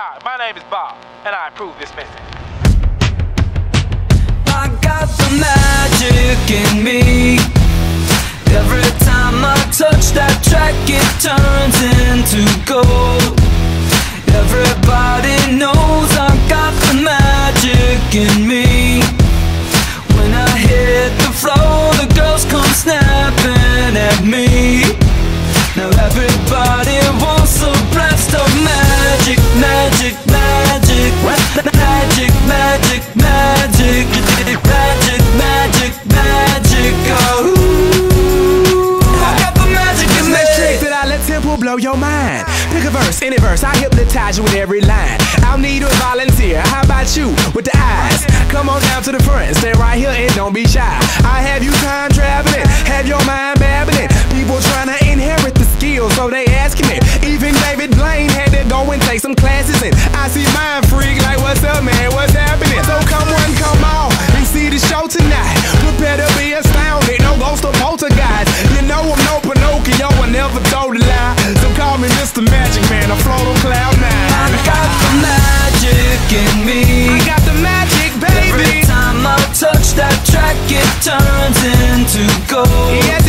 Hi, my name is B.o.B, and I approve this message. I got the magic in me. Every time I touch that track, it turns into gold. Everybody knows I got the magic in me. When I hit the floor, the girls come snapping at me. Now everybody wants a blow your mind. Pick a verse, any verse, I hypnotize you with every line. I'll need a volunteer. How about you with the eyes? Come on down to the front, stay right here and don't be shy. I have you time traveling, have your mind babbling. People trying to inherit the skills, so they asking it. Even David Blaine had to go and take some classes, and I see freak it turns into gold.